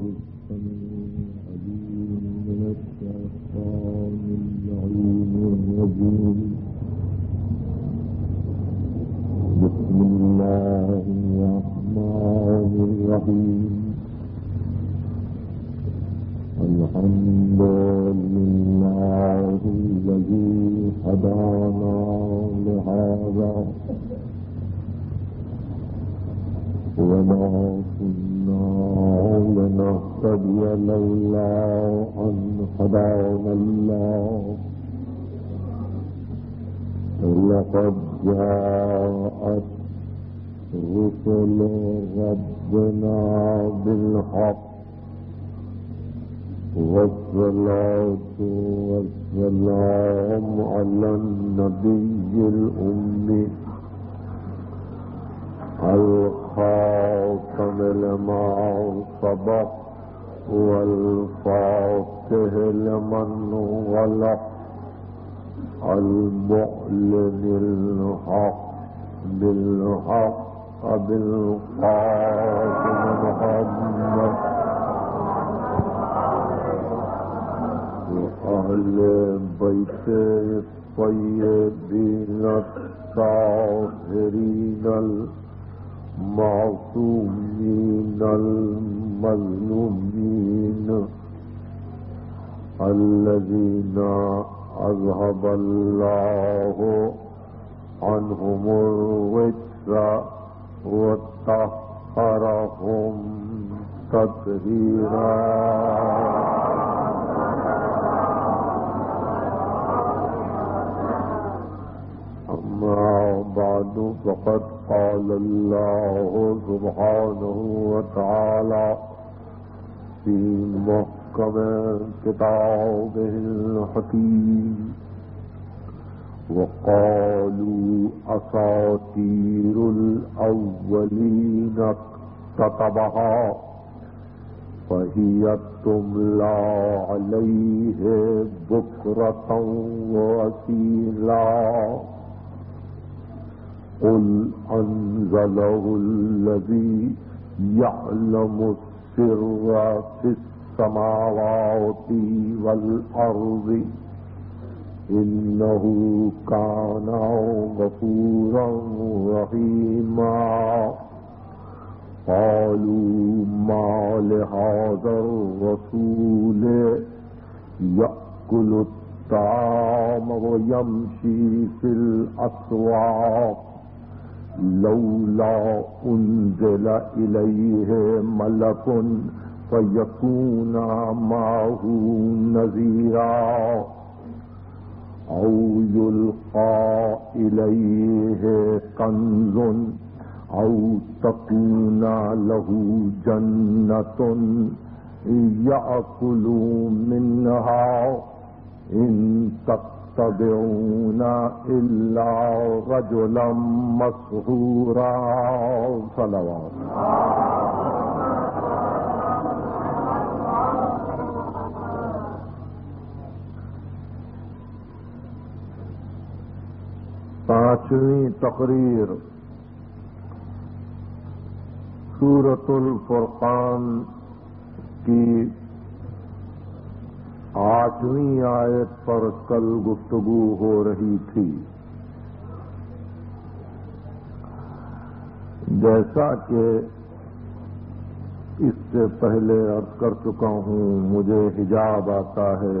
بالله السميع العليم من الشيطان جاءت رسل ربنا بالحق والصلاة والسلام على النبي الأمي الخاتم لما سبق والفاتح لمن غلق المعلن الحق بالحق بالقاسم محمد. وأهل بيت الطيبين الطاهرين المعصومين المظلومين. الذين أذهب الله عنهم الرجس وطهرهم تطهيرا. أما بعد فقد قال الله سبحانه وتعالى في محكم كتابه الحكيم وقالوا أساطير الأولين كتبها فهي تملى عليه بكرة وأسيلا قل أنزله الذي يعلم السر في السماوات والأرض إنه كان غفورا رحيما. قالوا ما لهذا الرسول؟ يأكل الطعام ويمشي في الأسواق. لولا أنزل إليه ملك فيكون معه نذيرا أو يلقى إليه كنز أو تكون له جنة يأكل منها إن تتبعون إلا رجلا مسهورا صلوات پانچویں تقریر سورت الفرقان کی آٹھویں آیت پر کل گفتگو ہو رہی تھی۔ جیسا کہ اس سے پہلے ارد کر چکا ہوں، مجھے حجاب آتا ہے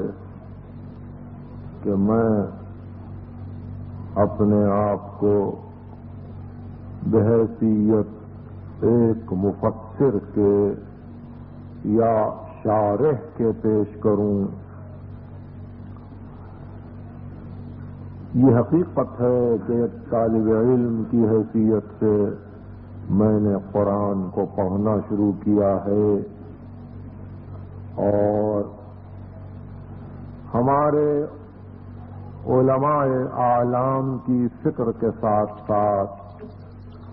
کہ میں اپنے آپ کو بحیثیت ایک مفسر کے یا شارح کے پیش کروں۔ یہ حقیقت ہے کہ ایک طالب علم کی حیثیت سے میں نے قرآن کو پڑھنا شروع کیا ہے اور ہمارے علماء اعلام کی فکر کے ساتھ ساتھ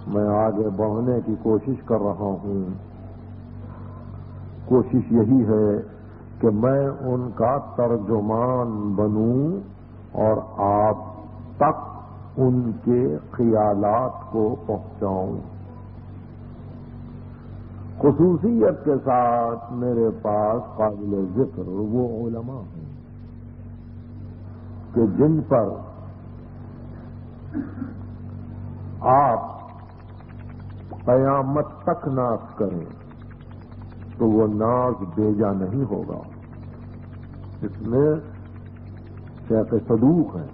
میں آگے بڑھنے کی کوشش کر رہا ہوں۔ کوشش یہی ہے کہ میں ان کا ترجمان بنوں اور آپ تک ان کے خیالات کو پہنچاؤں۔ خصوصیت کے ساتھ میرے پاس قابل ذکر وہ علماء ہیں۔ کہ جن پر آپ قیامت تک ناز کریں تو وہ ناز بیجا نہیں ہوگا۔ اس میں شیخ صدوق ہے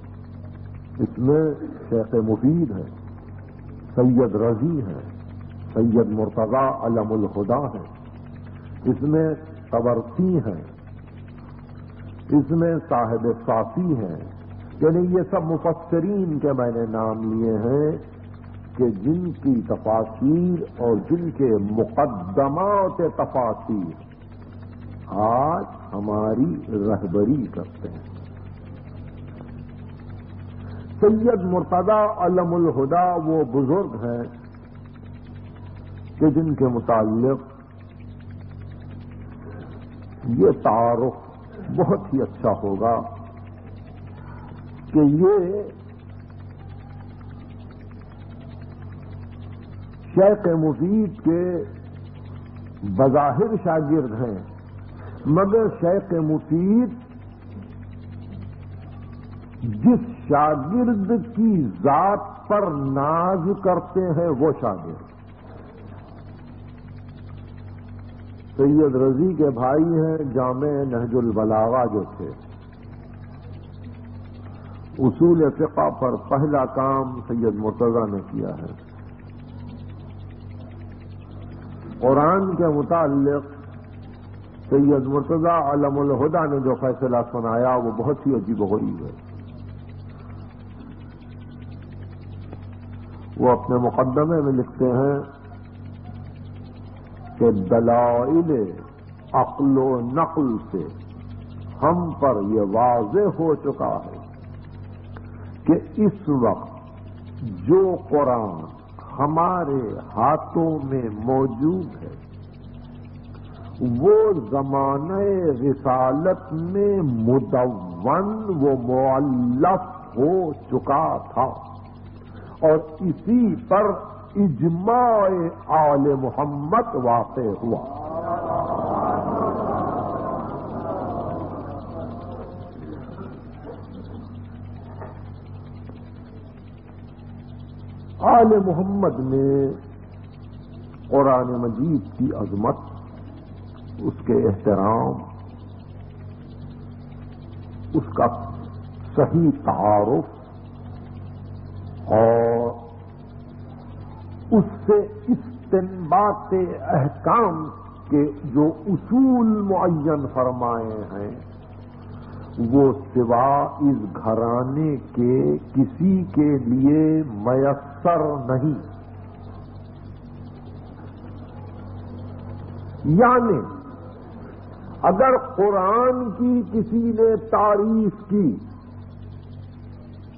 اس میں شیخ مفید ہے سید رضی ہے سید مرتضی علم الخدا ہے اس میں تورسی ہیں، اس میں صاحب صافی ہیں۔ یعنی یہ سب مفسرین کے میں نے نام لیے ہیں کہ جن کی تفاصیر اور جن کے مقدمات تفاصیر آج ہماری رہبری کرتے ہیں۔ سید مرتدہ علم الہدا وہ بزرگ ہیں کہ جن کے متعلق یہ تعارف بہت ہی اچھا ہوگا۔ کہ یہ شیخ مفید کے بظاہر شاگرد ہیں، مگر شیخ مفید جس شاگرد کی ذات پر ناز کرتے ہیں، وہ شاگرد سید رضی کے بھائی ہیں جامع نہج البلاغا جو تھے۔ اصول فقہ پر پہلا کام سید مرتضی نے کیا ہے۔ قرآن کے متعلق سید مرتضی علم الہدا نے جو فیصلہ سنایا وہ بہت ہی عجیب و غریب ہے۔ وہ اپنے مقدمے میں لکھتے ہیں کہ دلائل عقل و نقل سے ہم پر یہ واضح ہو چکا ہے۔ کہ اس وقت جو قرآن ہمارے ہاتھوں میں موجود ہے، وہ زمانہ رسالت میں مدون و معلف ہو چکا تھا اور اسی پر اجماع آل محمد واقع ہوا۔ آل محمد نے قرآن مجید کی عظمت، اس کے احترام، اس کا صحیح تعارف اور اس سے استنبات احکام کے جو اصول معین فرمائے ہیں، وہ سوا اس گھرانے کے کسی کے لیے میسر نہیں۔ یعنی اگر قرآن کی کسی نے تعریف کی،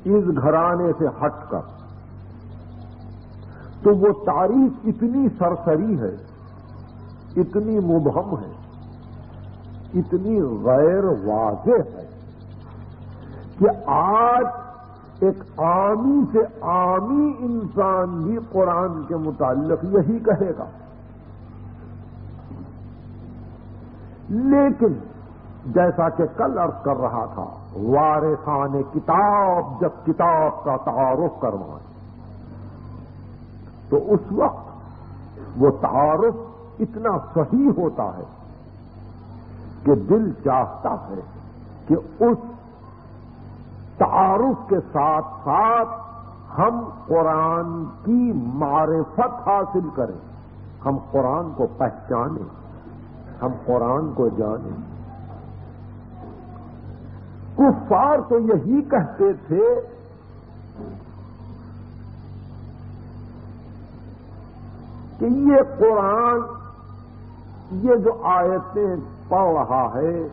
اس گھرانے سے ہٹ کر، تو وہ تعریف اتنی سرسری ہے، اتنی مبہم ہے، اتنی غیر واضح ہے کہ آج ایک عامی سے عامی انسان بھی قرآن کے متعلق یہی کہے گا۔ لیکن جیسا کہ کل عرض کر رہا تھا، وارثان کتاب جب کتاب کا تعارف کروائیں تو اس وقت وہ تعارف اتنا صحیح ہوتا ہے کہ دل چاہتا ہے کہ اس تعارف کے ساتھ ساتھ ہم قرآن کی معرفت حاصل کریں۔ ہم قرآن کو پہچانیں۔ ہم قرآن کو جانیں۔ کفار تو یہی کہتے تھے کہ یہ قرآن، یہ جو آیتیں پڑھ رہا ہے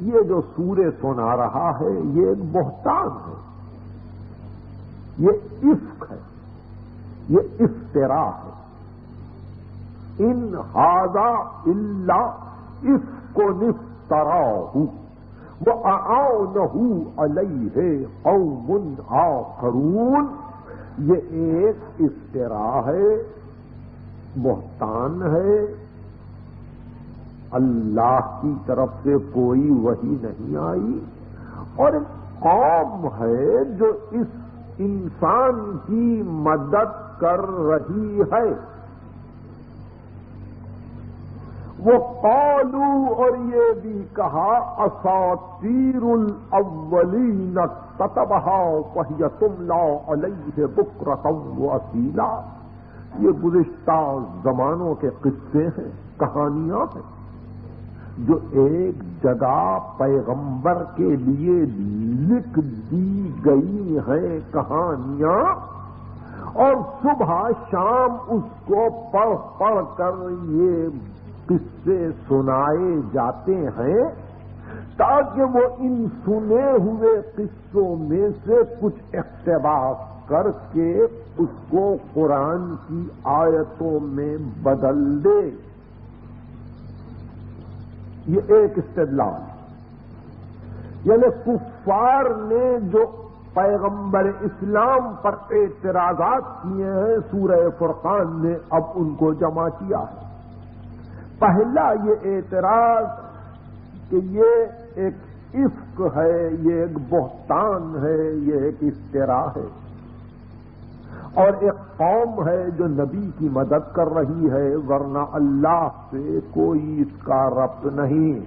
یہ جو سورے سنا رہا ہے، یہ ایک بہتان ہے۔ یہ عفق ہے۔ یہ افطرا ہے۔ ان ہاضا اللہ اس کو نفترا ہوں وہ آؤ نہ ہے او من کرون یہ ایک افطرا ہے، بہتان ہے۔ اللہ کی طرف سے کوئی وہی نہیں آئی اور قوم ہے جو اس انسان کی مدد کر رہی ہے۔ وہ قالو اور یہ بھی کہا اساتیر الاولین تتبہا وہی تم لا علیہ بکرتم و اصیلا۔ یہ گزشتہ زمانوں کے قصے ہیں، کہانیاں ہیں۔ جو ایک جگہ پیغمبر کے لیے لکھ دی گئی ہیں کہانیاں اور صبح شام اس کو پڑھ پڑھ کر یہ قصے سنائے جاتے ہیں تاکہ وہ ان سنے ہوئے قصوں میں سے کچھ اقتباس کر کے اس کو قرآن کی آیتوں میں بدل دے۔ یہ ایک استدلال یعنی کفار نے جو پیغمبر اسلام پر اعتراضات کیے ہیں، سورہ فرقان نے اب ان کو جمع کیا ہے۔ پہلا یہ اعتراض کہ یہ ایک عفق ہے، یہ ایک بہتان ہے، یہ ایک اشترا ہے۔ اور ایک قوم ہے جو نبی کی مدد کر رہی ہے، ورنہ اللہ سے کوئی اس کا ربط نہیں۔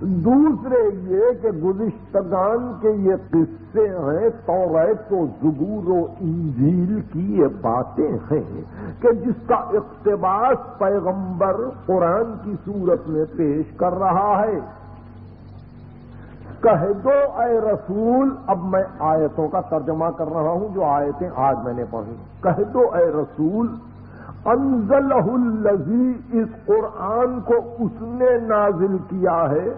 دوسرے یہ کہ گزشتگان کے یہ قصے ہیں تو تو زبور و انجیل کی یہ باتیں ہیں کہ جس کا اقتباس پیغمبر قرآن کی صورت میں پیش کر رہا ہے۔ کہہ دو اے رسول، اب میں آیتوں کا ترجمہ کر رہا ہوں جو آیتیں آج میں نے پڑھی۔ کہہ دو اے رسول انزل الزی اس قرآن کو اس نے نازل کیا ہے۔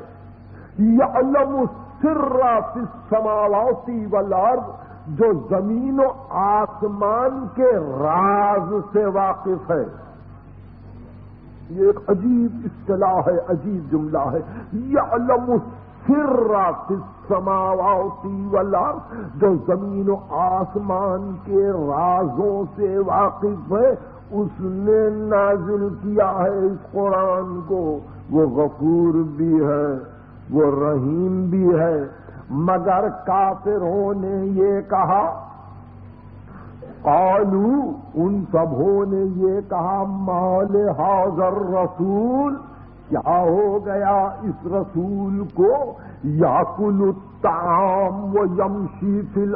علم سرا سماواتی والارض، جو زمین و آسمان کے راز سے واقف ہے۔ یہ ایک عجیب اصطلاح ہے، عجیب جملہ ہے۔ یہ علم فی سماواتی والا جو زمین و آسمان کے رازوں سے واقف ہے، اس نے نازل کیا ہے اس قرآن کو۔ وہ غفور بھی ہے، وہ رحیم بھی ہے۔ مگر کافروں نے یہ کہا قالو ان سبوں نے یہ کہا، مال حاضر رسول کیا ہو گیا اس رسول کو یا کل الطعام و یمشی فل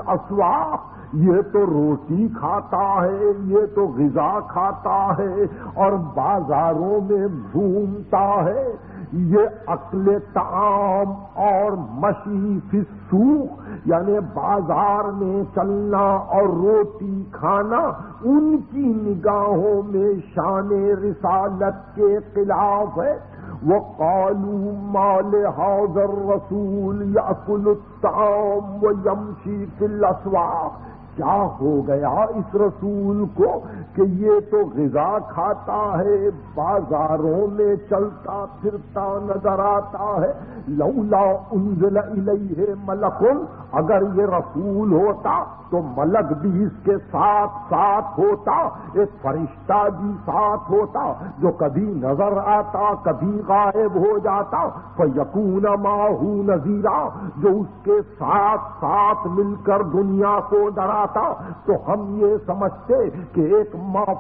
یہ تو روٹی کھاتا ہے، یہ تو غذا کھاتا ہے اور بازاروں میں گھومتا ہے۔ یہ عقل تعام اور مشی فسوخ یعنی بازار میں چلنا اور روٹی کھانا، ان کی نگاہوں میں شان رسالت کے خلاف ہے۔ وقالوا ما لهذا الرسول يأكل الطعام ويمشي في الأسواق. کیا ہو گیا اس رسول کو کہ یہ تو غذا کھاتا ہے، بازاروں میں چلتا پھرتا نظر آتا ہے۔ لولا انزل الیہ ملکن اگر یہ رسول ہوتا تو ملک بھی اس کے ساتھ ساتھ ہوتا، ایک فرشتہ بھی ساتھ ہوتا جو کبھی نظر آتا، کبھی غائب ہو جاتا۔ تو ماہو نذیرہ جو اس کے ساتھ ساتھ مل کر دنیا کو ڈراتا ڈرا تو ہم یہ سمجھتے کہ ایک ماں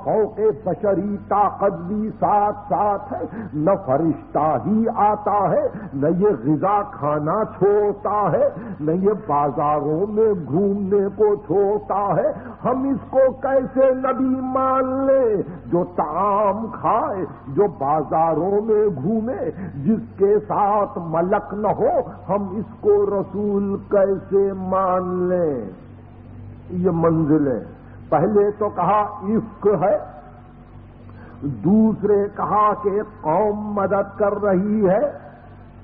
بشری طاقت بھی ساتھ ساتھ ہے، نہ فرشتہ ہی آتا ہے، نہ یہ غذا کھانا چھوڑتا ہے، نہ یہ بازاروں میں گھومنے کو چھوڑتا ہے۔ ہم اس کو کیسے نبی مان لیں جو تعام کھائے، جو بازاروں میں گھومے، جس کے ساتھ ملک نہ ہو، ہم اس کو رسول کیسے مان لیں؟ یہ منزلیں۔ پہلے تو کہا عفق ہے، دوسرے کہا کہ قوم مدد کر رہی ہے،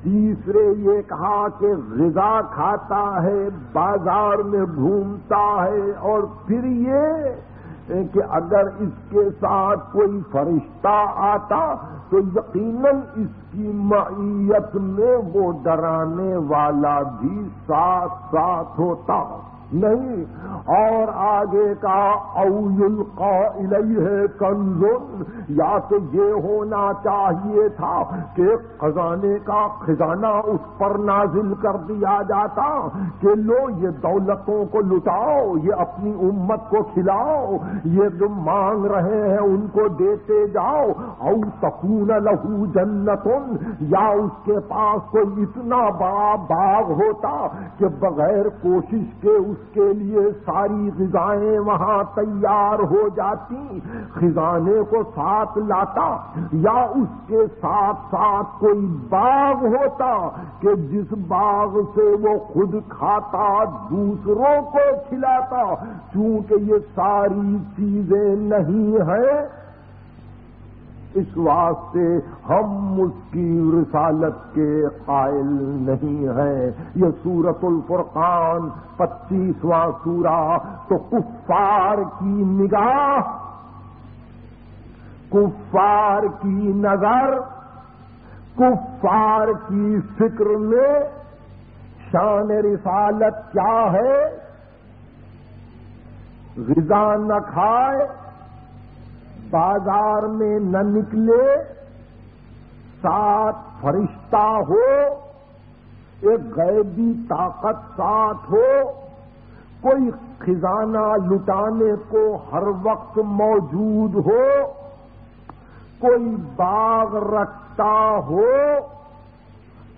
تیسرے یہ کہا کہ غذا کھاتا ہے، بازار میں گھومتا ہے، اور پھر یہ کہ اگر اس کے ساتھ کوئی فرشتہ آتا تو یقیناً اس کی معیت میں وہ ڈرانے والا بھی ساتھ ساتھ ہوتا۔ نہیں اور آگے کا اویل ہے کنزن، یا تو یہ ہونا چاہیے تھا کہ خزانے کا خزانہ اس پر نازل کر دیا جاتا کہ لو یہ دولتوں کو لٹاؤ، یہ اپنی امت کو کھلاؤ، یہ جو مانگ رہے ہیں ان کو دیتے جاؤ۔ او سکون لہو جنتن، یا اس کے پاس کوئی اتنا بڑا باغ ہوتا کہ بغیر کوشش کے اس کے لیے ساری غذائیں وہاں تیار ہو جاتی۔ خزانے کو ساتھ لاتا یا اس کے ساتھ ساتھ کوئی باغ ہوتا کہ جس باغ سے وہ خود کھاتا، دوسروں کو کھلاتا۔ چونکہ یہ ساری چیزیں نہیں ہیں اس واسطے ہم اس کی رسالت کے قائل نہیں ہیں۔ یہ سورت الفرقان پچیسواں سورہ تو کفار کی نگاہ، کفار کی نظر، کفار کی فکر میں شان رسالت کیا ہے؟ غذا نہ کھائے بازار میں نہ نکلے، ساتھ فرشتہ ہو، ایک غیبی طاقت ساتھ ہو، کوئی خزانہ لٹانے کو ہر وقت موجود ہو، کوئی باغ رکھتا ہو،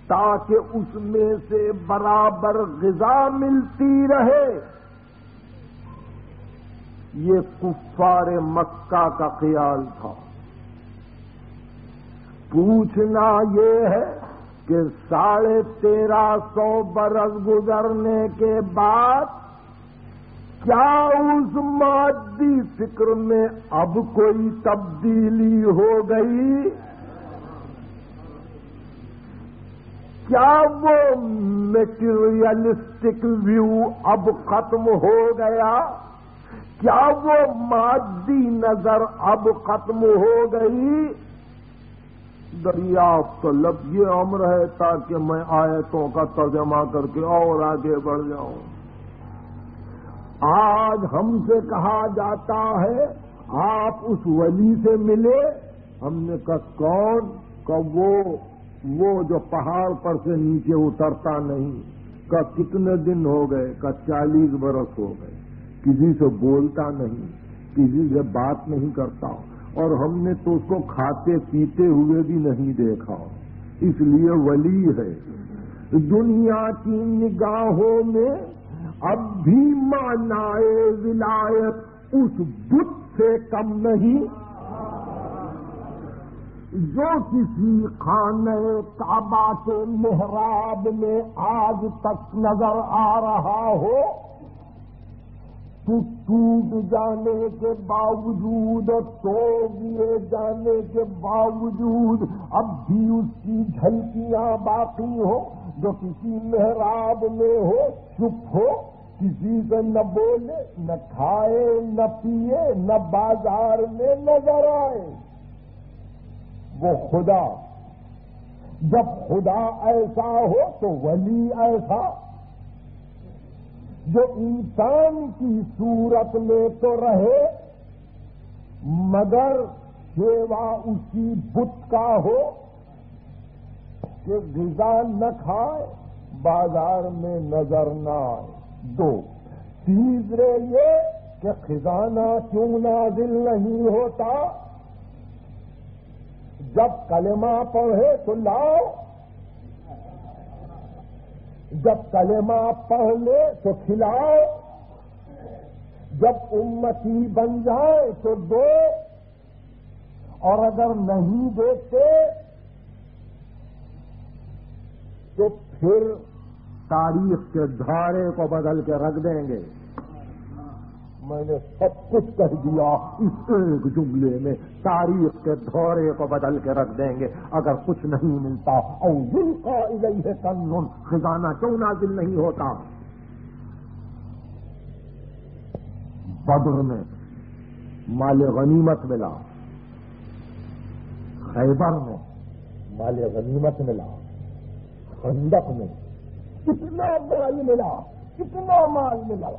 تاکہ اس میں سے برابر غذا ملتی رہے۔ یہ کفار مکہ کا خیال تھا۔ پوچھنا یہ ہے کہ ساڑھے تیرہ سو برس گزرنے کے بعد کیا اس مادی فکر میں اب کوئی تبدیلی ہو گئی؟ کیا وہ میٹیریلسٹک ویو اب ختم ہو گیا؟ کیا وہ مادی نظر اب ختم ہو گئی؟ دریافت لب یہ امر ہے تاکہ میں آیتوں کا ترجمہ کر کے اور آگے بڑھ جاؤں۔ آج ہم سے کہا جاتا ہے، آپ اس ولی سے ملے۔ ہم نے کہا، کون؟ کہ وہ وہ جو پہاڑ پر سے نیچے اترتا نہیں۔ کا کتنے دن ہو گئے؟ کا چالیس برس ہو گئے۔ کسی سے بولتا نہیں، کسی سے بات نہیں کرتا، اور ہم نے تو اس کو کھاتے پیتے ہوئے بھی نہیں دیکھا۔ اس لیے ولی ہے۔ دنیا کی نگاہوں میں اب بھی مانائے ولایت اس بت سے کم نہیں۔ جو کسی خانے کعبہ کے محراب میں آج تک نظر آ رہا ہو ٹوٹ جانے کے باوجود تو دیے جانے کے باوجود اب بھی اس کی جھلکیاں باقی ہو جو کسی محراب میں ہو، چپ ہو، کسی سے نہ بولے، نہ کھائے، نہ پیے، نہ بازار میں نظر آئے۔ وہ خدا، جب خدا ایسا ہو تو ولی ایسا۔ جو انسان کی صورت میں تو رہے، مگر سیوا اسی بت کا ہو کہ غذا نہ کھائے، بازار میں نظر نہ آئے۔ دو تیسرے یہ کہ خزانہ کیوں نازل نہیں ہوتا؟ جب کلمہ پڑھے تو لاؤ جب کلمہ پڑھ لے تو کھلاؤ جب امتی بن جائے تو دو اور اگر نہیں دیتے تو پھر تاریخ کے دھارے کو بدل کے رکھ دیں گے۔ میں نے سب کچھ کہہ دیا، اس ایک جملے میں تاریخ کے دورے کو بدل کے رکھ دیں گے۔ اگر کچھ نہیں ملتا اور دل کا ہے قانون خزانہ کیوں نازل نہیں ہوتا؟ بدر میں مال غنیمت ملا، خیبر میں مال غنیمت ملا، خندق میں کتنا مال ملا اتنا مال ملا۔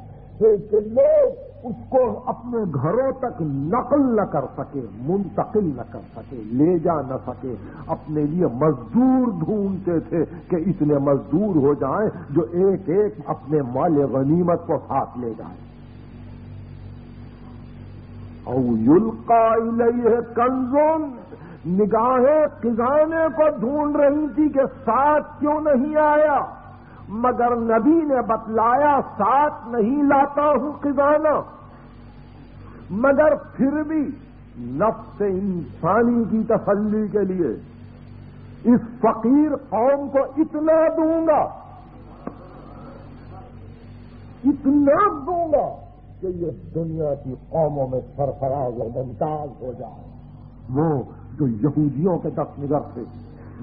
لوگ اس کو اپنے گھروں تک نقل نہ کر سکے، منتقل نہ کر سکے، لے جا نہ سکے۔ اپنے لیے مزدور ڈھونڈتے تھے کہ اتنے مزدور ہو جائیں جو ایک ایک اپنے مال غنیمت کو ساتھ لے جائیں۔ او یلقا الیہ کنزون، نگاہیں خزانے کو ڈھونڈ رہی تھی کہ ساتھ کیوں نہیں آیا؟ مگر نبی نے بتلایا، ساتھ نہیں لاتا ہوں خزانہ۔ مگر پھر بھی نفس انسانی کی تسلی کے لیے اس فقیر قوم کو اتنا دوں گا، اتنا دوں گا کہ یہ دنیا کی قوموں میں سرفراز و ممتاز ہو جائے۔ وہ جو یہودیوں کے دس نگر تھے،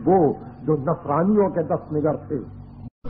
وہ جو نفرانیوں کے دس نگر تھے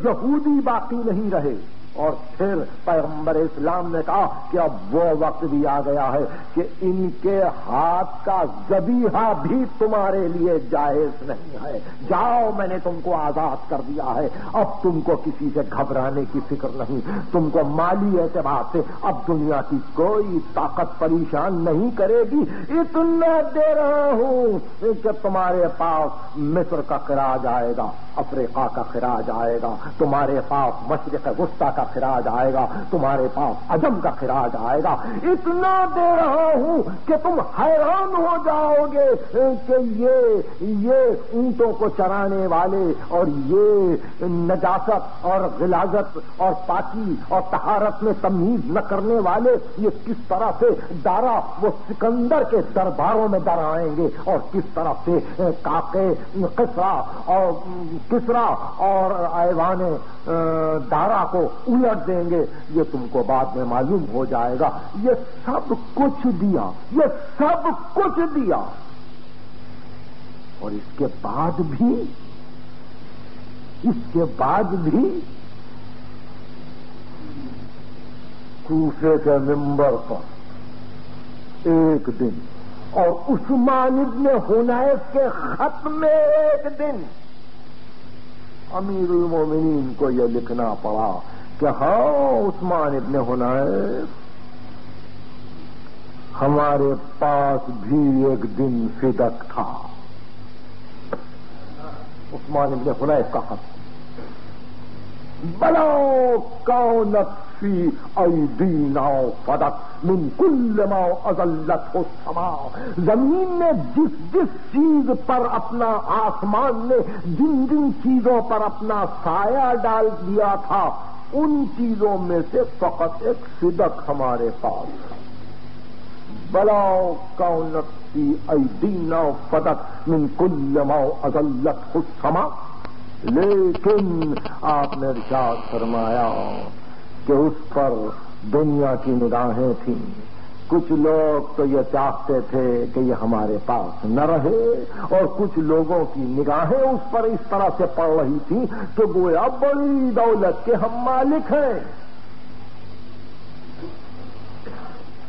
یہودی باقی نہیں رہے۔ اور پھر پیغمبر اسلام نے کہا کہ اب وہ وقت بھی آ گیا ہے کہ ان کے ہاتھ کا زبیحہ بھی تمہارے لیے جائز نہیں ہے۔ جاؤ، میں نے تم کو آزاد کر دیا ہے۔ اب تم کو کسی سے گھبرانے کی فکر نہیں۔ تم کو مالی اعتبار سے اب دنیا کی کوئی طاقت پریشان نہیں کرے گی۔ اتنا دے رہا ہوں کہ تمہارے پاس مصر کا خراج آئے گا، افریقہ کا خراج آئے گا، تمہارے پاس مشرق وسطی کا خراج آئے گا، تمہارے پاس عجم کا خراج آئے گا۔ اتنا دے رہا ہوں کہ تم حیران ہو جاؤ گے کہ یہ یہ اونٹوں کو چرانے والے اور یہ نجاست اور غلازت اور پاکی اور تہارت میں تمیز نہ کرنے والے یہ کس طرح سے دارا وہ سکندر کے درباروں میں در آئیں گے اور کس طرح سے کاکے کسرا اور کسرا اور ایوان دارا کو الٹ دیں گے، یہ تم کو بعد میں معلوم ہو جائے گا۔ یہ سب کچھ دیا، یہ سب کچھ دیا۔ اور اس کے بعد بھی، اس کے بعد بھی کوفے کے ممبر پر ایک دن اور عثمان ابن حنیف کے خط میں ایک دن۔ امیر المومنین کو یہ لکھنا پڑا۔ کہ ہاں عثمان ابن ہونا ہے ہمارے پاس بھی ایک دن فدق تھا۔ عثمان ابن ہونا کا خط بلا کونت فی ایدینا فدق من کل ما ازلت ہو سما زمین نے جس جس چیز پر اپنا آسمان نے جن جن چیزوں پر اپنا سایہ ڈال دیا تھا ان چیزوں میں سے فقط ایک صدق ہمارے پاس بلاؤ کونت کی ایدینا فدق من کل ماؤ ازلت ہو سما لیکن آپ نے ارشاد فرمایا کہ اس پر دنیا کی نگاہیں تھیں۔ کچھ لوگ تو یہ چاہتے تھے کہ یہ ہمارے پاس نہ رہے اور کچھ لوگوں کی نگاہیں اس پر اس طرح سے پڑ رہی تھیں تو گویا بڑی دولت کے ہم مالک ہیں۔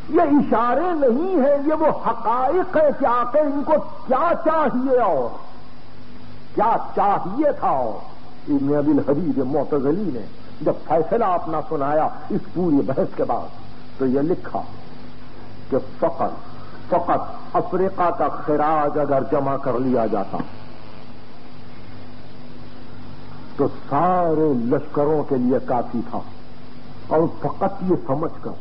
یہ اشارے نہیں ہیں، یہ وہ حقائق ہے کہ آتے ان کو کیا چاہیے اور کیا چاہیے تھا اور۔ ابن ابی الحبیب معتزلی نے جب فیصلہ اپنا سنایا اس پوری بحث کے بعد تو یہ لکھا۔ کہ فقط فقط افریقہ کا خراج اگر جمع کر لیا جاتا تو سارے لشکروں کے لیے کافی تھا اور فقط یہ سمجھ کر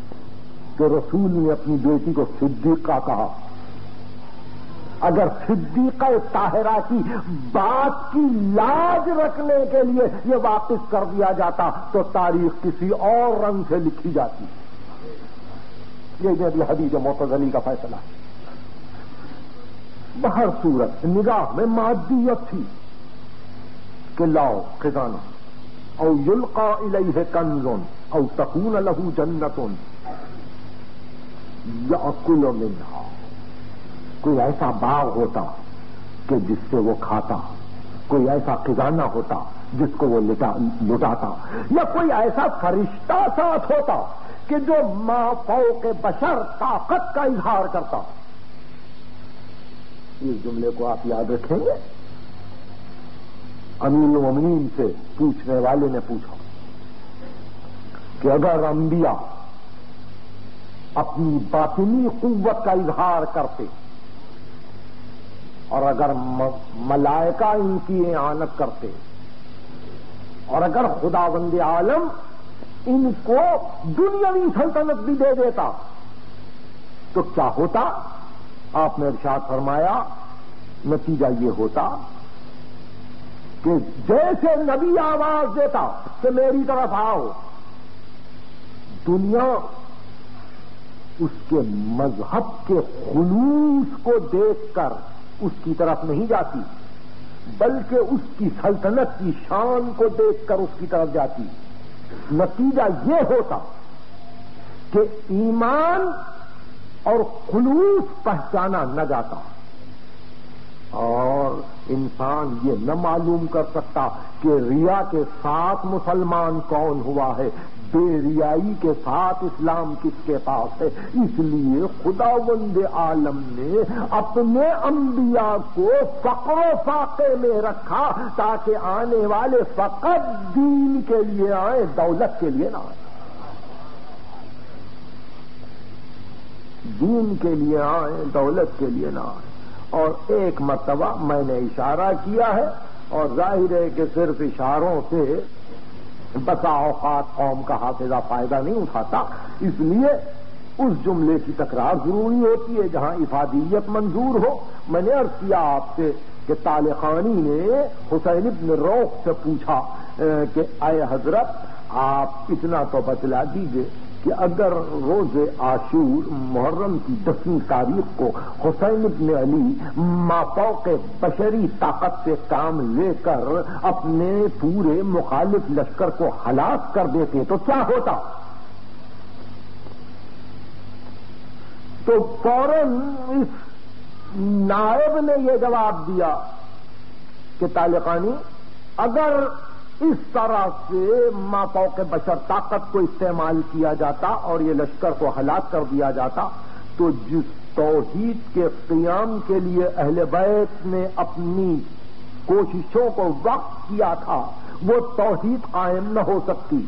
کہ رسول نے اپنی بیٹی کو صدیقہ کہا۔ اگر صدیقہ طاہرہ کی بات کی لاج رکھنے کے لیے یہ واپس کر دیا جاتا تو تاریخ کسی اور رنگ سے لکھی جاتی۔ یہ ابھی حدیث محتض کا فیصلہ ہے۔ بہر صورت نگاہ میں مادیت تھی کہ لاؤ خزانہ، او یلقا الیہ کنزون او تکون لہو جنتون یا کل منہا۔ کوئی ایسا باغ ہوتا کہ جس سے وہ کھاتا، کوئی ایسا خزانہ ہوتا جس کو وہ لٹاتا، یا کوئی ایسا فرشتہ ساتھ ہوتا کہ جو ماں فو کے بشر طاقت کا اظہار کرتا اس جملے کو آپ یاد رکھیں گے؟ امین و امین سے پوچھنے والے نے پوچھا کہ اگر انبیاء اپنی باطنی قوت کا اظہار کرتے اور اگر ملائکہ ان کی اعانت کرتے اور اگر خدا بند عالم ان کو دنیاوی سلطنت بھی دے دیتا۔ تو کیا ہوتا؟ آپ نے ارشاد فرمایا، نتیجہ یہ ہوتا کہ جیسے نبی آواز دیتا کہ میری طرف آؤ، دنیا اس کے مذہب کے خلوص کو دیکھ کر اس کی طرف نہیں جاتی، بلکہ اس کی سلطنت کی شان کو دیکھ کر اس کی طرف جاتی۔ نتیجہ یہ ہوتا کہ ایمان اور خلوص پہچانا نہ جاتا اور انسان یہ نہ معلوم کر سکتا کہ ریا کے ساتھ مسلمان کون ہوا ہے بے ریائی کے ساتھ اسلام کس کے پاس ہے؟ اس لیے خدا وند عالم نے اپنے انبیاء کو فقر و فاقے میں رکھا تاکہ آنے والے فقط دین کے لیے آئے دولت کے لیے نہ آئے دین کے لیے آئے دولت کے لیے نہ آئے اور ایک مرتبہ میں نے اشارہ کیا ہے اور ظاہر ہے کہ صرف اشاروں سے بسا اوقات قوم کا حافظہ فائدہ نہیں اٹھاتا۔ اس لیے اس جملے کی تکرار ضروری ہوتی ہے جہاں افادیت منظور ہو۔ میں نے عرض کیا آپ سے کہ طالقانی نے حسین ابن روخ سے پوچھا کہ اے حضرت، آپ اتنا تو بتلا دیجیے کہ اگر روز عاشور محرم کی دسویں تاریخ کو حسین ابن علی ماپاؤ کے بشری طاقت سے کام لے کر اپنے پورے مخالف لشکر کو ہلاک کر دیتے تو کیا ہوتا؟ تو فوراً اس نائب نے یہ جواب دیا کہ طالقانی، اگر اس طرح سے ماپاؤ کے بشر طاقت کو استعمال کیا جاتا اور یہ لشکر کو ہلاک کر دیا جاتا تو جس توحید کے قیام کے لیے اہل بیت نے اپنی کوششوں کو وقت کیا تھا، وہ توحید قائم نہ ہو سکتی۔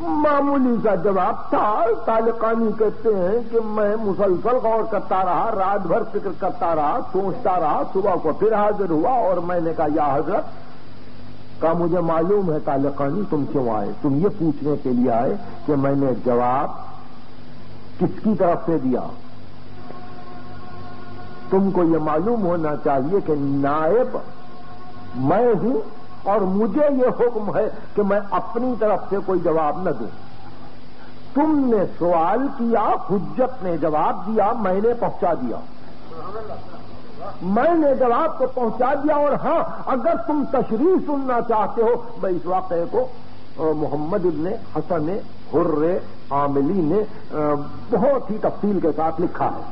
معمولی سا جواب تھا طالقانی کہتے ہیں کہ میں مسلسل غور کرتا رہا، رات بھر فکر کرتا رہا، سوچتا رہا، صبح کو پھر حاضر ہوا اور میں نے کہا، یا حضرت کا مجھے معلوم ہے طالقانی تم کیوں آئے؟ تم یہ پوچھنے کے لیے آئے کہ میں نے جواب کس کی طرف سے دیا؟ تم کو یہ معلوم ہونا چاہیے کہ نائب میں ہوں اور مجھے یہ حکم ہے کہ میں اپنی طرف سے کوئی جواب نہ دوں۔ تم نے سوال کیا، حجت نے جواب دیا، میں نے پہنچا دیا۔ میں نے جواب کو پہنچا دیا اور ہاں اگر تم تشریح سننا چاہتے ہو، میں اس واقعے کو محمد ابن حسن حر عاملی نے بہت ہی تفصیل کے ساتھ لکھا ہے۔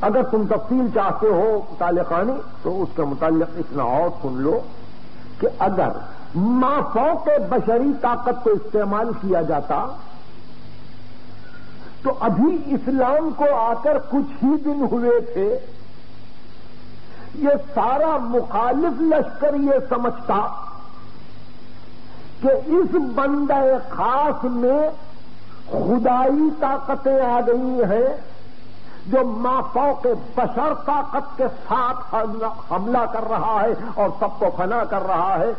اگر تم تفصیل چاہتے ہو طالقانی تو اس کے متعلق اتنا اور سن لو کہ اگر مافوں کے بشری طاقت کو استعمال کیا جاتا، تو ابھی اسلام کو آ کر کچھ ہی دن ہوئے تھے، یہ سارا مخالف لشکر یہ سمجھتا کہ اس بندہ خاص میں خدائی طاقتیں آ گئی ہیں۔ جو مافو کے بشر طاقت کے ساتھ حملہ کر رہا ہے اور سب کو فنا کر رہا ہے،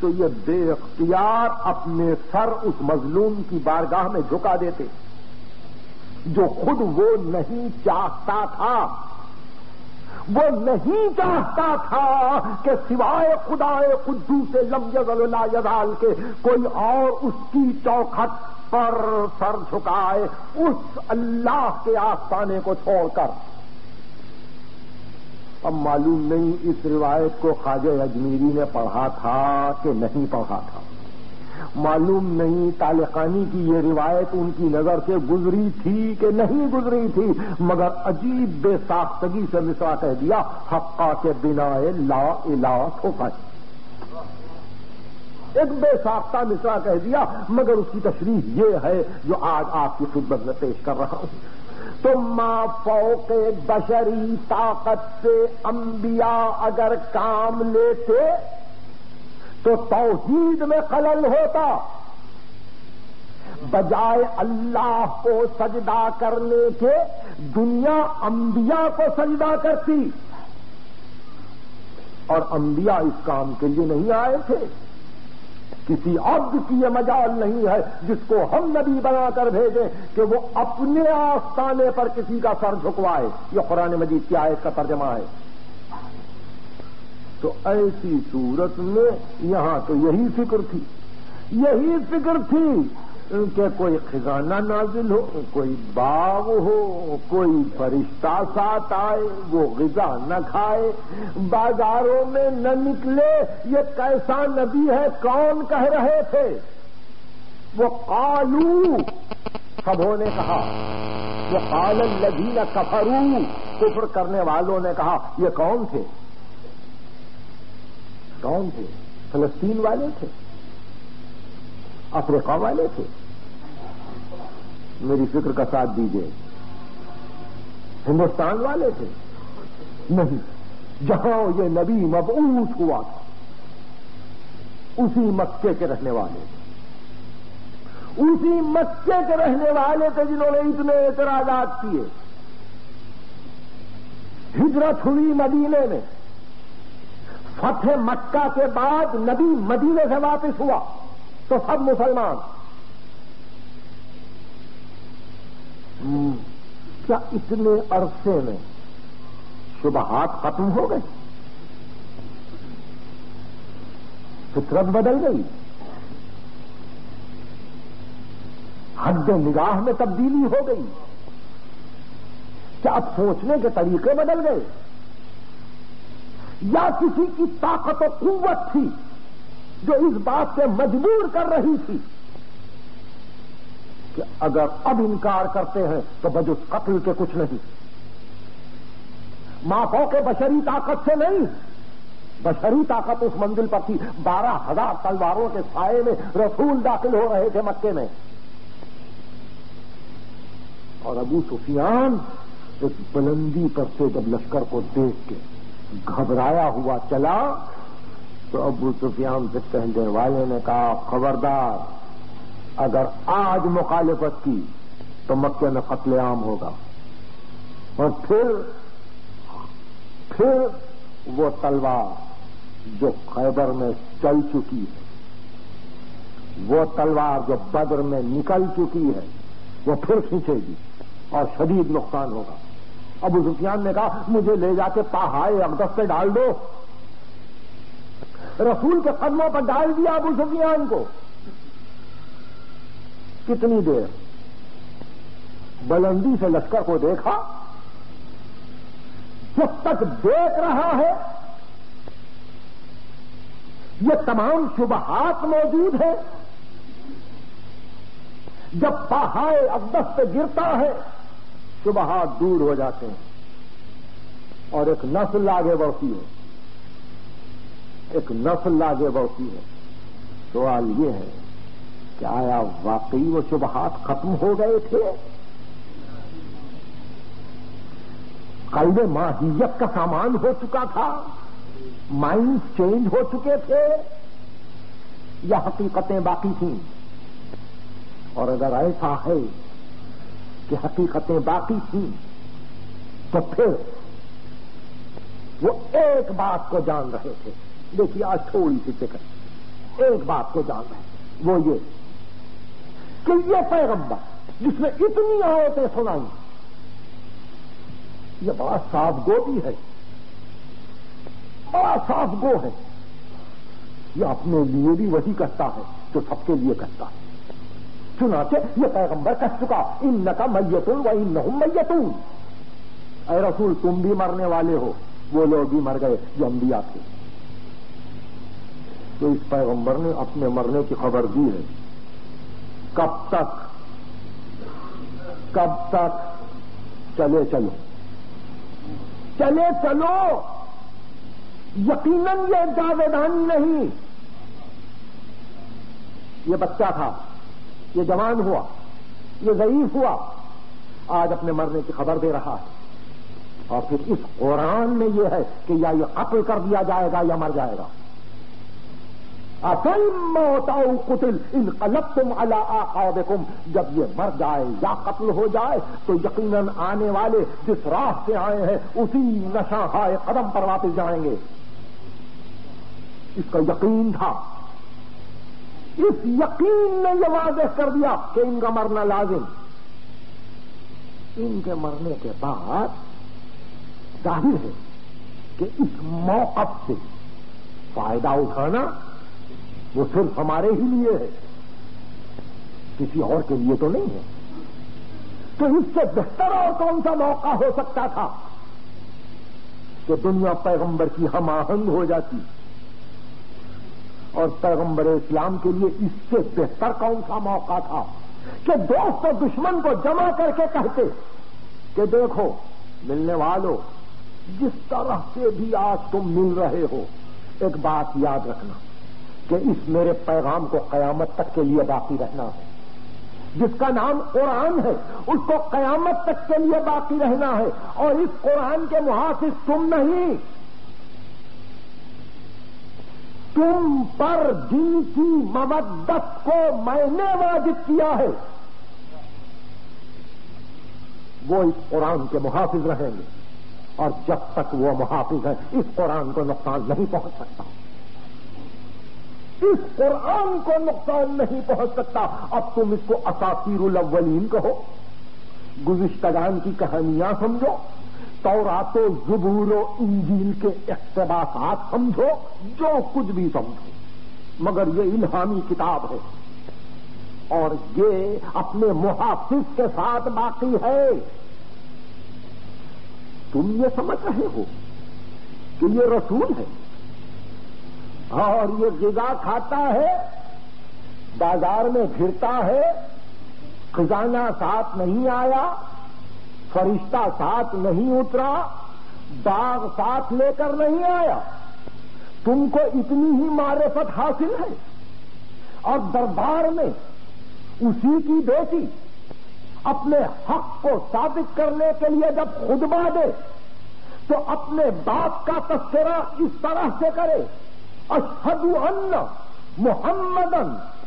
تو یہ بے اختیار اپنے سر اس مظلوم کی بارگاہ میں جھکا دیتے۔ جو خود وہ نہیں چاہتا تھا۔ وہ نہیں چاہتا تھا کہ سوائے خدا خدو سے لم لا یزال کے کوئی اور اس کی چوکھٹ پر سر جھکائے اس اللہ کے آستانے کو چھوڑ کر۔ اب معلوم نہیں اس روایت کو خواجہ اجمیری نے پڑھا تھا کہ نہیں پڑھا تھا۔ معلوم نہیں تالقانی کی یہ روایت ان کی نظر سے گزری تھی کہ نہیں گزری تھی، مگر عجیب بے ساختگی سے مسا کہہ دیا، حقا کے بنا لا الا ٹھوکا ایک بے ساختہ مصرا کہہ دیا، مگر اس کی تشریح یہ ہے جو آج آپ کی خدمت میں پیش کر رہا ہوں۔ تو ماں فوق بشری طاقت سے انبیاء اگر کام لیتے، تو توحید میں خلل ہوتا۔ بجائے اللہ کو سجدہ کرنے کے، دنیا انبیاء کو سجدہ کرتی۔ اور انبیاء اس کام کے لیے نہیں آئے تھے۔ کسی عبد کی یہ مجال نہیں ہے جس کو ہم نبی بنا کر بھیجیں کہ وہ اپنے آستانے پر کسی کا سر جھکوائے۔ یہ قرآن مجید کی آیت کا ترجمہ ہے۔ تو ایسی صورت میں یہاں تو یہی فکر تھی۔ یہی فکر تھی کہ کوئی خزانہ نازل ہو، کوئی باغ ہو، کوئی فرشتہ ساتھ آئے، وہ غذا نہ کھائے، بازاروں میں نہ نکلے، یہ کیسا نبی ہے، کون کہہ رہے تھے؟ وہ کالو سبوں نے کہا، وہ کال لدی کفرو کفر کرنے والوں نے کہا، یہ کون تھے؟ کون تھے؟ فلسطین والے تھے، افریقہ والے تھے۔ میری فکر کا ساتھ دیجیے ہندوستان والے تھے۔ نہیں، جہاں یہ نبی مبعوث ہوا تھا، اسی مکے کے رہنے والے تھے۔ اسی مکے کے رہنے والے تھے جنہوں نے اتنے اعتراضات کیے۔ ہجرت ہوئی مدینے میں۔ فتح مکہ کے بعد نبی مدینے سے واپس ہوا۔ تو سب مسلمان۔ کیا اتنے عرصے میں شبہات ختم ہو گئے؟ فطرت بدل گئی۔ حد نگاہ میں تبدیلی ہو گئی۔ کیا اب سوچنے کے طریقے بدل گئے؟ یا کسی کی طاقت و قوت تھی جو اس بات سے مجبور کر رہی تھی؟ کہ اگر اب انکار کرتے ہیں تو بجس قتل کے کچھ نہیں۔ ماپوں کے بشری طاقت سے نہیں۔ بشری طاقت اس منزل پر تھی، بارہ ہزار تلواروں کے سائے میں رسول داخل ہو رہے تھے مکے میں۔ اور ابو سفیان اس بلندی پر سے جب لشکر کو دیکھ کے گھبرایا ہوا چلا، تو ابو سفیان سے کہنے والے نے کہا، خبردار اگر آج مخالفت کی تو مکے میں قتل عام ہوگا۔ اور پھر پھر وہ تلوار جو خیبر میں چل چکی ہے، وہ تلوار جو بدر میں نکل چکی ہے، وہ پھر کھینچے گی اور شدید نقصان ہوگا۔ ابو سفیان نے کہا، مجھے لے جا کے پہاڑ اقدس پہ ڈال دو۔ رسول کے قدموں پر ڈال دیا ابو سفیان کو۔ کتنی دیر؟ بلندی سے لشکر کو دیکھا، جب تک دیکھ رہا ہے، یہ تمام شبہات موجود ہیں۔ جب پہاڑ اقدس پہ گرتا ہے، شبہات دور ہو جاتے ہیں۔ اور ایک نسل آگے بڑھتی ہے۔ ایک نسل آگے بڑھتی ہے۔ سوال یہ ہے کہ آیا واقعی وہ شبہات ختم ہو گئے تھے؟ قلب ماہیت کا سامان ہو چکا تھا مائنڈ چینج ہو چکے تھے، یا حقیقتیں باقی تھیں؟ اور اگر ایسا ہے کہ حقیقتیں باقی تھیں، تو پھر وہ ایک بات کو جان رہے تھے۔ دیکھیے، آج تھوڑی سی فکر۔ ایک بات کو جان رہے وہ یہ کہ یہ پیغمبر جس نے اتنی عورتیں سنائی، یہ بڑا صاف گو بھی ہے۔ بڑا صاف گو ہے۔ یہ اپنے لیے بھی وہی کرتا ہے جو سب کے لیے کرتا ہے۔ چنانچہ یہ پیغمبر کہہ چکا ان نقا میتون و ان نہ میتون. اے رسول، تم بھی مرنے والے ہو۔ وہ لوگ بھی مر گئے، جو انبیاء تھے۔ تو اس پیغمبر نے اپنے مرنے کی خبر دی ہے۔ کب تک؟ کب تک؟ چلے چلو۔ چلے چلو۔ یقیناً یہ جاویدانی نہیں۔ یہ بچہ تھا۔ یہ جوان ہوا۔ یہ ضعیف ہوا۔ آج اپنے مرنے کی خبر دے رہا ہے۔ اور پھر اس قرآن میں یہ ہے کہ یا یہ قتل کر دیا جائے گا یا مر جائے گا۔ موت او قتل ان قلب تم اللہ جب یہ مر جائے یا قتل ہو جائے، تو یقیناً آنے والے جس راہ سے آئے ہیں، اسی نشہ ہائے قدم پر واپس جائیں گے. اس کا یقین تھا. اس یقین نے یہ واضح کر دیا کہ ان کا مرنا لازم. ان کے مرنے کے بعد ظاہر ہے کہ اس موقف سے فائدہ اٹھانا وہ صرف ہمارے ہی لیے ہے۔ کسی اور کے لیے تو نہیں ہے۔ تو اس سے بہتر اور کون سا موقع ہو سکتا تھا کہ دنیا پیغمبر کی ہم آہنگ ہو جاتی اور پیغمبر اسلام کے لیے اس سے بہتر کون سا موقع تھا کہ دوست اور دشمن کو جمع کر کے کہتے کہ دیکھو، ملنے والوں جس طرح سے بھی آج تم مل رہے ہو، ایک بات یاد رکھنا۔ کہ اس میرے پیغام کو قیامت تک کے لیے باقی رہنا ہے۔ جس کا نام قرآن ہے، اس کو قیامت تک کے لیے باقی رہنا ہے۔ اور اس قرآن کے محافظ تم نہیں۔ تم پر جن کی مبدت کو میں نے واجب کیا ہے، وہ اس قرآن کے محافظ رہیں گے۔ اور جب تک وہ محافظ ہیں، اس قرآن کو نقصان نہیں پہنچ سکتا۔ اس قرآن کو نقصان نہیں پہنچ سکتا۔ اب تم اس کو اساطیر الاولین کہو۔ گزشتگان کی کہانیاں سمجھو۔ تورات و زبور و انجیل کے اقتباسات سمجھو۔ جو کچھ بھی سمجھو۔ مگر یہ الہامی کتاب ہے۔ اور یہ اپنے محافظ کے ساتھ باقی ہے۔ تم یہ سمجھ رہے ہو کہ یہ رسول ہے۔ اور یہ غذا کھاتا ہے، بازار میں پھرتا ہے، خزانہ ساتھ نہیں آیا، فرشتہ ساتھ نہیں اترا، باغ ساتھ لے کر نہیں آیا۔ تم کو اتنی ہی معرفت حاصل ہے۔ اور دربار میں اسی کی بیٹی اپنے حق کو ثابت کرنے کے لیے جب خطبہ دے، تو اپنے باپ کا تذکرہ اس طرح سے کرے۔ اشد ان محمد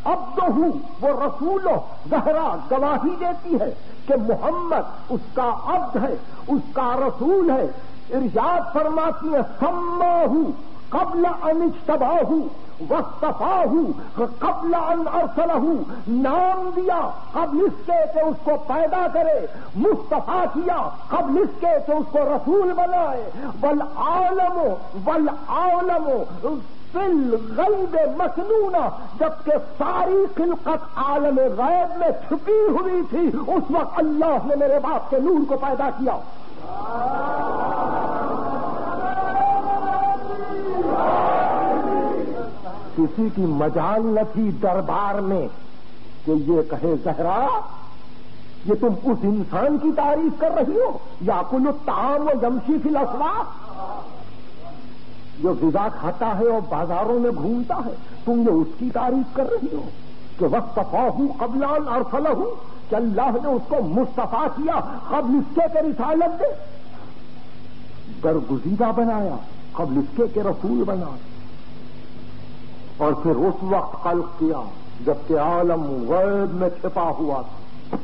اب ہوں وہ رسول گہرا گواہی دیتی ہے کہ محمد اس کا عبد ہے، اس کا رسول ہے۔ ارشاد فرماتی ہے سما ہوں قبل انشتبا ہوں وسطفا ہوں قبل ان ارسل ہوں نام دیا قبل اس کے کہ اس کو پیدا کرے مستفا کیا قبل اس کے کہ اس کو رسول بنائے۔ بل عالم بل عالم فل غیب مصنوع جبکہ ساری خلقت عالم غیب میں چھپی ہوئی تھی، اس وقت اللہ نے میرے باپ کے نور کو پیدا کیا۔ کسی کی مجال نہ تھی دربار میں کہ یہ کہے، زہرا، یہ تم اس انسان کی تعریف کر رہی ہو؟ یا کل تام و جمشی فی الاسوا جو غذا کھاتا ہے اور بازاروں میں گھومتا ہے، تم یہ اس کی تعریف کر رہی ہو کہ وقت ہوں قبلان اور فل ہوں کہ اللہ نے اس کو مستفا کیا قبل اس کے رسالت دے درگزیدہ بنایا، قبل اس کے رسول بنا۔ اور پھر اس وقت قلق کیا جبکہ عالم غیب میں چھپا ہوا تھا۔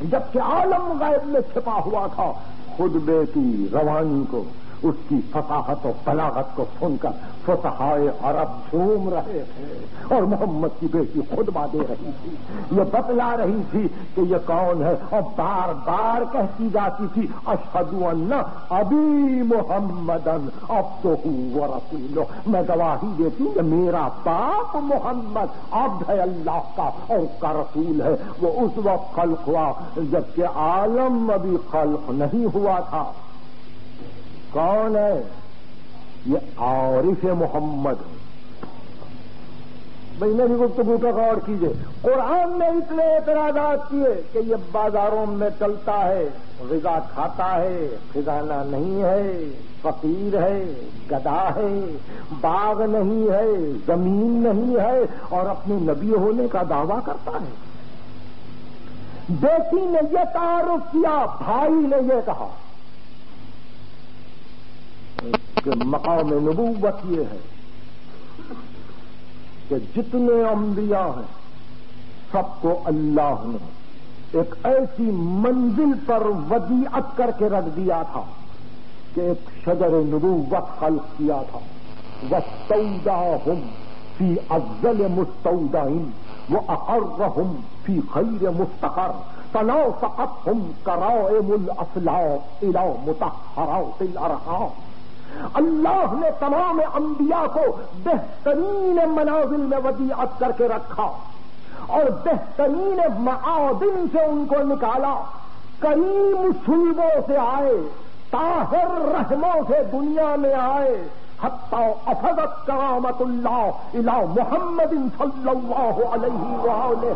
جبکہ عالم غیب میں چھپا ہوا تھا، خود بیٹی روانی کو اس کی فصاحت و بلاغت کو سن کر فسحائے عرب جھوم رہے تھے اور محمد کی بیٹی خطبہ دے رہی تھی۔ یہ بتلا رہی تھی کہ یہ کون ہے اور بار بار کہتی جاتی تھی اشد ابھی محمد اب تو ہوں رسول میں گواہی دیتی ہوں کہ میرا باپ محمد اب ہے، اللہ کا اور اس کا رسول ہے۔ وہ اس وقت خلق ہوا جبکہ عالم ابھی خلق نہیں ہوا تھا۔ کون ہے؟ یہ عارف محمد۔ بھائی میری گفتگو کا غور کیجیے قرآن نے اتنے اعتراضات کیے کہ یہ بازاروں میں چلتا ہے، غذا کھاتا ہے، خزانہ نہیں ہے، فقیر ہے گدا ہے، باغ نہیں ہے، زمین نہیں ہے، اور اپنے نبی ہونے کا دعویٰ کرتا ہے۔ بیٹی نے یہ تعارف کیا، بھائی نے یہ کہا۔ کہ مقام نبوت یہ ہے کہ جتنے انبیاء ہیں، سب کو اللہ نے ایک ایسی منزل پر ودیعت کر کے رکھ دیا تھا کہ ایک شجر نبوت خلق کیا تھا۔ وہ ہم فی افضل مستعودہ وہ اقرہم فی خیر مستقر تنو فقط ہم کراؤ مل افلاؤ الاؤ متحراؤ الارحام اللہ نے تمام انبیاء کو بہترین منازل میں ودیعت کر کے رکھا اور بہترین معادن سے ان کو نکالا۔ کریم سلبوں سے آئے، طاہر رحموں سے دنیا میں آئے۔ حتى افضت کرامت اللہ الى محمد صلی اللہ علیہ وآلہ۔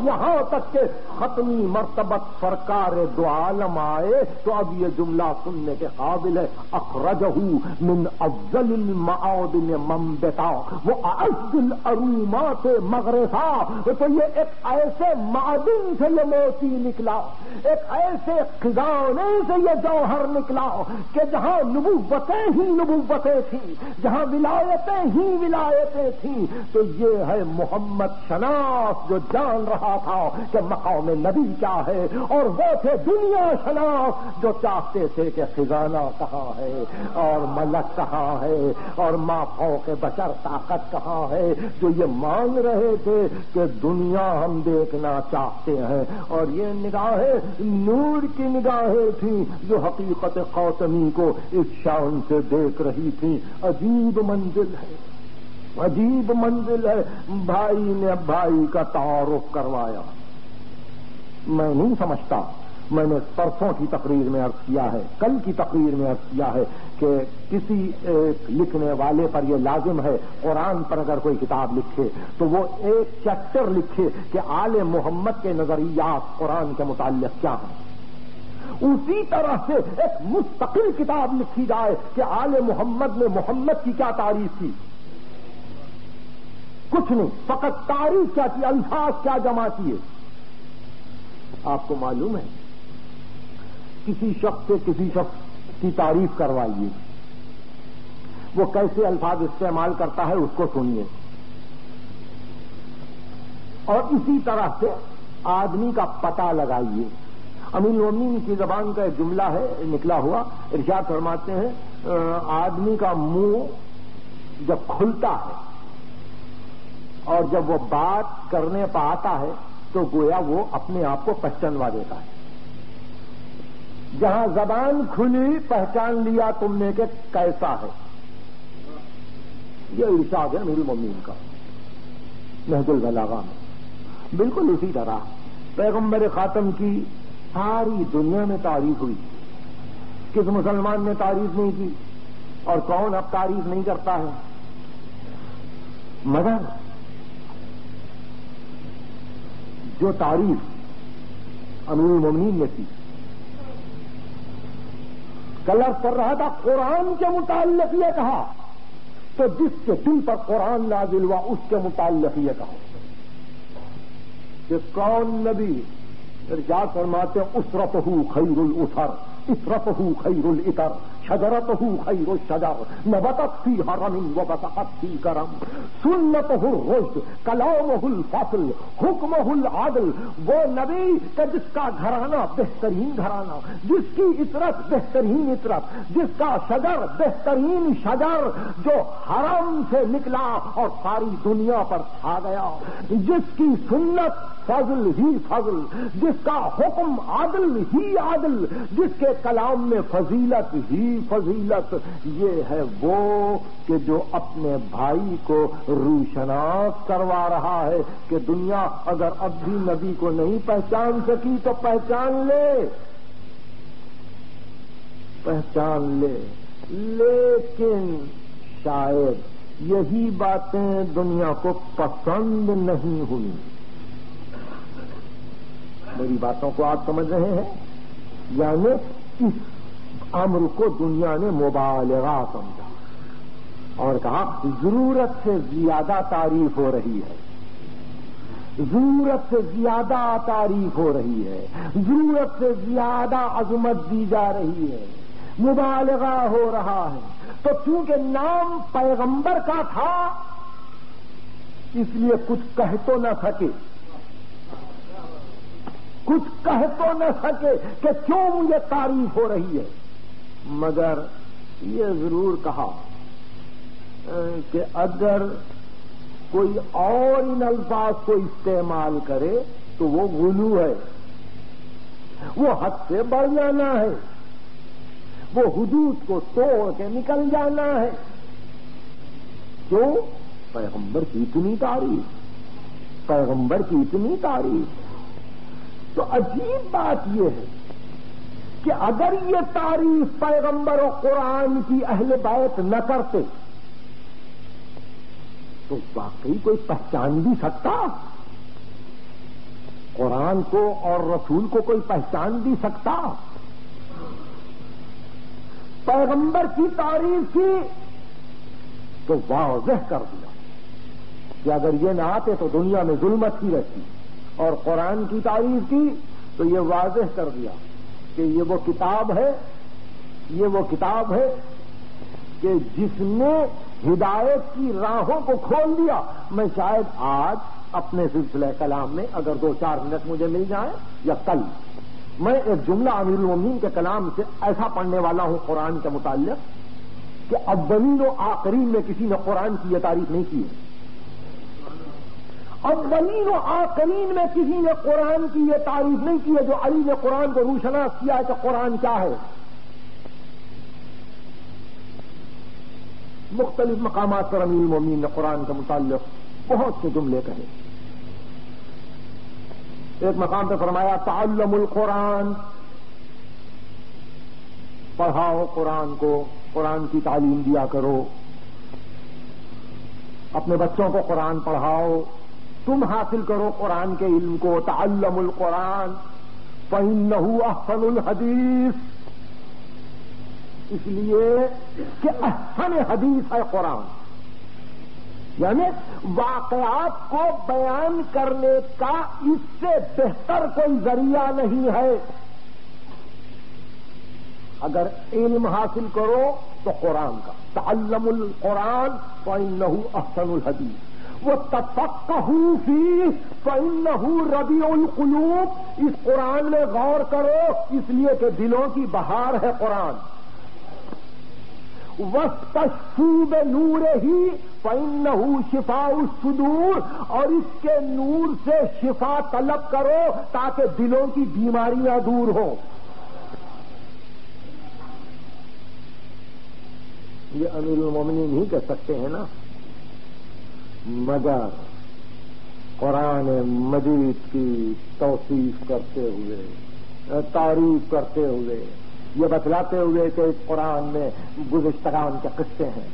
یہاں تک کہ ختمی مرتبت سرکار دو عالم آئے تو اب یہ جملہ سننے کے قابل ہے. اخرجہ من افضل المعادن منبتا وہ اعز ارومات مغرفا تو یہ ایک ایسے معدن سے یہ موتی نکلا. ایک ایسے خزانے سے یہ جوہر نکلا کہ جہاں نبوتیں ہی نبوتیں تھیں، جہاں ولایتیں ہی ولایتیں تھیں. تو یہ ہے محمد شناس جو جان رہا تھا کہ مقام نبی کیا ہے اور وہ تھے دنیا شناس جو چاہتے تھے کہ خزانہ کہاں ہے اور ملک کہاں ہے اور ماں کے بشر طاقت کہاں ہے جو یہ مانگ رہے تھے کہ دنیا ہم دیکھنا چاہتے ہیں اور یہ نگاہیں نور کی نگاہیں تھیں جو حقیقت قوتمی کو اس شان سے دیکھ رہی تھی عجیب منزل ہے عجیب منزل ہے۔ بھائی نے بھائی کا تعارف کروایا۔ میں نہیں سمجھتا۔ میں نے پرسوں کی تقریر میں عرض کیا ہے، کل کی تقریر میں عرض کیا ہے کہ کسی ایک لکھنے والے پر یہ لازم ہے، قرآن پر اگر کوئی کتاب لکھے تو وہ ایک چیپٹر لکھے کہ آل محمد کے نظریات قرآن کے متعلق کیا ہیں۔ اسی طرح سے ایک مستقل کتاب لکھی جائے کہ آل محمد نے محمد کی کیا تعریف کی۔ کچھ نہیں، فقط تاریخ کیا کی الفاظ کیا جمع کیے۔ آپ کو معلوم ہے، کسی شخص سے کسی شخص کی تعریف کروائیے۔ وہ کیسے الفاظ استعمال کرتا ہے، اس کو سنیے۔ اور اسی طرح سے آدمی کا پتہ لگائیے۔ امین ومین کی زبان کا ایک جملہ ہے، نکلا ہوا۔ ارشاد فرماتے ہیں آدمی کا منہ جب کھلتا ہے اور جب وہ بات کرنے پہ آتا ہے تو گویا وہ اپنے آپ کو پہچانوا دیتا ہے۔ جہاں زبان کھلی، پہچان لیا تم نے کہ کیسا ہے۔ یہ ارشاد ہے میری ممی کا محد البلاغا میں۔ بالکل اسی طرح پیغمبر خاتم کی ساری دنیا میں تعریف ہوئی۔ کس مسلمان نے تعریف نہیں کی؟ اور کون اب تعریف نہیں کرتا ہے؟ مگر جو تعریف امیر المومنین نے کی۔ کلر کر رہا تھا، قرآن کے متعلق یہ کہا۔ تو جس کے دل پر قرآن نازل ہوا، اس کے متعلق یہ کہا۔ کہ کون نبی ارجاد فرماتے اسرت ہوں خیر الاسر اسرت ہوں خیر الاتر شجرت ہوں خیر الشجر، نبتت فی حرم و بسقت فی کرم سنت ہو رشد کلام ہل فصل حکم ہل عادل وہ نبی کہ جس کا گھرانہ بہترین گھرانہ، جس کی عطرت بہترین عطرت، جس کا شجر بہترین شجر جو حرم سے نکلا اور ساری دنیا پر چھا گیا، جس کی سنت فضل ہی فضل جس کا حکم عادل ہی عادل، جس کے کلام میں فضیلت ہی فضیلت۔ یہ ہے وہ کہ جو اپنے بھائی کو روشناس کروا رہا ہے کہ دنیا اگر اب بھی نبی کو نہیں پہچان سکی تو پہچان لے۔ پہچان لے۔ لیکن شاید یہی باتیں دنیا کو پسند نہیں ہوئی۔ میری باتوں کو آپ سمجھ رہے ہیں؟ یعنی اس امر کو دنیا نے مبالغہ سمجھا۔ اور کہا، ضرورت سے زیادہ تعریف ہو رہی ہے۔ ضرورت سے زیادہ تعریف ہو رہی ہے۔ ضرورت سے زیادہ عظمت دی جا رہی ہے۔ مبالغہ ہو رہا ہے۔ تو چونکہ نام پیغمبر کا تھا، اس لیے کچھ کہہ تو نہ سکے۔ کچھ کہہ تو نہ سکے کہ کیوں مجھے تعریف ہو رہی ہے۔ مگر یہ ضرور کہا کہ اگر کوئی اور ان الفاظ کو استعمال کرے تو وہ غلو ہے۔ وہ حد سے بڑھ جانا ہے۔ وہ حدود کو توڑ کے نکل جانا ہے۔ کیوں؟ پیغمبر کی اتنی تعریف، پیغمبر کی اتنی تعریف۔ تو عجیب بات یہ ہے کہ اگر یہ تعریف پیغمبر و قرآن کی اہل بیت نہ کرتے، تو واقعی کوئی پہچان بھی سکتا؟ قرآن کو اور رسول کو کوئی پہچان بھی سکتا؟ پیغمبر کی تعریف کی تو واضح کر دیا کہ اگر یہ نہ آتے تو دنیا میں ظلمت ہی رہتی۔ اور قرآن کی تعریف کی تو یہ واضح کر دیا کہ یہ وہ کتاب ہے، یہ وہ کتاب ہے کہ جس نے ہدایت کی راہوں کو کھول دیا۔ میں شاید آج اپنے سلسلہ کلام میں اگر دو چار منٹ مجھے مل جائیں یا کل، میں ایک جملہ امیر المین کے کلام سے ایسا پڑھنے والا ہوں قرآن کے متعلق کہ اولین و آخرین میں کسی نے قرآن کی یہ تعریف نہیں کی ہے۔ اولین و آخرین میں کسی نے قرآن کی یہ تعریف نہیں کی ہے جو علی نے قرآن کو روشناس کیا ہے کہ قرآن کیا ہے۔ مختلف مقامات پر امیر مومین نے قرآن کے متعلق بہت سے جملے کہے۔ ایک مقام پہ فرمایا، تعلم القرآن پڑھاؤ قرآن کو، قرآن کی تعلیم دیا کرو۔ اپنے بچوں کو قرآن پڑھاؤ۔ تم حاصل کرو قرآن کے علم کو، تعلم القرآن، فإنه احسن الحدیث اس لیے کہ احسن حدیث ہے قرآن۔ یعنی واقعات کو بیان کرنے کا اس سے بہتر کوئی ذریعہ نہیں ہے۔ اگر علم حاصل کرو تو قرآن کا۔ تعلم القرآن، فإنه احسن الحدیث۔ وہ فی فإنه ربیع القلوب اس قرآن میں غور کرو، اس لیے کہ دلوں کی بہار ہے قرآن۔ وسطوب نور ہی پین شفا الصدور اور اس کے نور سے شفا طلب کرو تاکہ دلوں کی بیماریاں دور ہوں۔ یہ امیر المومنین نہیں کہہ سکتے ہیں نا؟ مگر قرآن مجید کی توصیف کرتے ہوئے، تعریف کرتے ہوئے، یہ بتلاتے ہوئے کہ اس قرآن میں گزشتگان کے قصے ہیں۔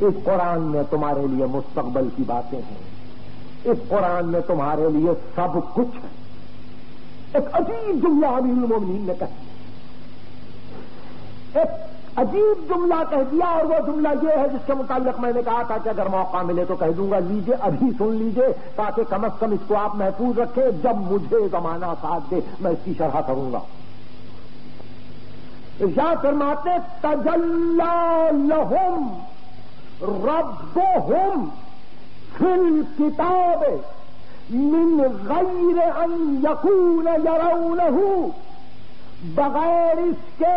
اس قرآن میں تمہارے لیے مستقبل کی باتیں ہیں۔ اس قرآن میں تمہارے لیے سب کچھ ہے۔ ایک عجیب جملہ امیر المومنین نے کہا۔ ایک عجیب جملہ کہہ دیا اور وہ جملہ یہ ہے جس کے متعلق میں نے کہا تھا کہ اگر موقع ملے تو کہہ دوں گا لیجیے ابھی سن لیجیے تاکہ کم از کم اس کو آپ محفوظ رکھیں جب مجھے زمانہ ساتھ دے، میں اس کی شرح کروں گا۔ یا فرماتے تجلا لہم رب ہوم فل کتاب من غیر ان یقون یرونہ بغیر اس کے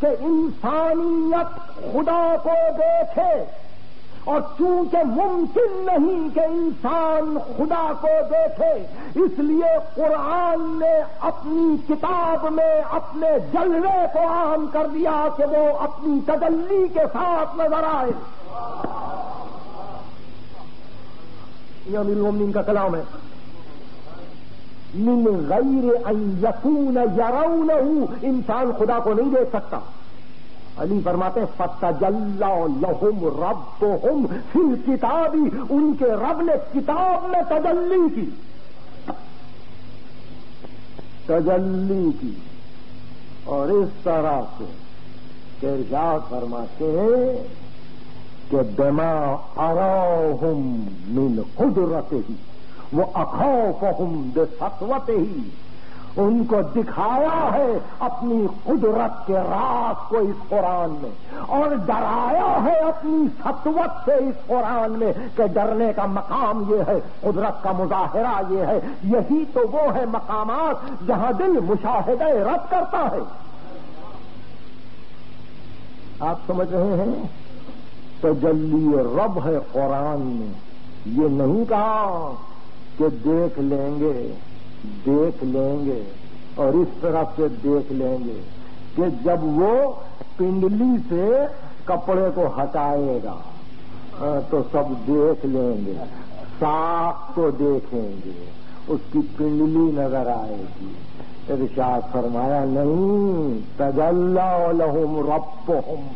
کہ انسانیت خدا کو دیکھے اور چونکہ ممکن نہیں کہ انسان خدا کو دیکھے، اس لیے قرآن نے اپنی کتاب میں اپنے جلوے کو عام کر دیا کہ وہ اپنی تجلی کے ساتھ نظر آئے۔ یہ امیر المومنین کا کلام ہے۔ من غیر ان یقون یرونہ انسان خدا کو نہیں دیکھ سکتا۔ علی فرماتے فتح لہم رب تو ہم پھر کتابی ان کے رب نے کتاب میں تجلی کی۔ تجلی کی۔ اور اس طرح سے ارشاد فرماتے ہیں کہ بما اراہم من قدرت ہی وہ اخوف ہم بے ہی۔ ان کو دکھایا ہے اپنی قدرت کے راز کو اس قرآن میں، اور ڈرایا ہے اپنی سطوت سے اس قرآن میں کہ ڈرنے کا مقام یہ ہے، قدرت کا مظاہرہ یہ ہے۔ یہی تو وہ ہے مقامات جہاں دل مشاہدہ رد کرتا ہے۔ آپ سمجھ رہے ہیں؟ تجلی رب ہے قرآن میں، یہ نہیں کہا کہ دیکھ لیں گے، دیکھ لیں گے اور اس طرح سے دیکھ لیں گے کہ جب وہ پنڈلی سے کپڑے کو ہٹائے گا تو سب دیکھ لیں گے ساخ کو دیکھیں گے، اس کی پنڈلی نظر آئے گی۔ ارشاد فرمایا، نہیں تجلا لہم رب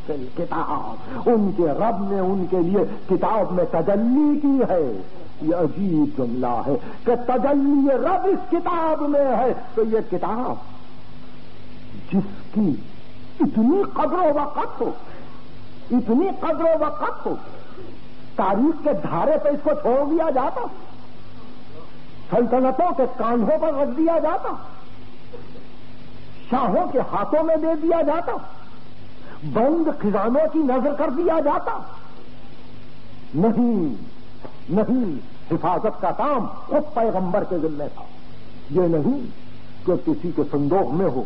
فل کتاب ان کے رب نے ان کے لیے کتاب میں تجلی کی ہے۔ یہ عجیب جملہ ہے کہ تجلی رب اس کتاب میں ہے تو یہ کتاب جس کی اتنی قدر و وقت ہو، اتنی قدر و وقت ہو، تاریخ کے دھارے پہ اس کو چھوڑ دیا جاتا، سلطنتوں کے کاندھوں پر رکھ دیا جاتا، شاہوں کے ہاتھوں میں دے دیا جاتا، بند خزانوں کی نظر کر دیا جاتا، نہیں نہیں، حفاظت کا کام خود پیغمبر کے ذمہ تھا۔ یہ نہیں کہ کسی کے سندوق میں ہو۔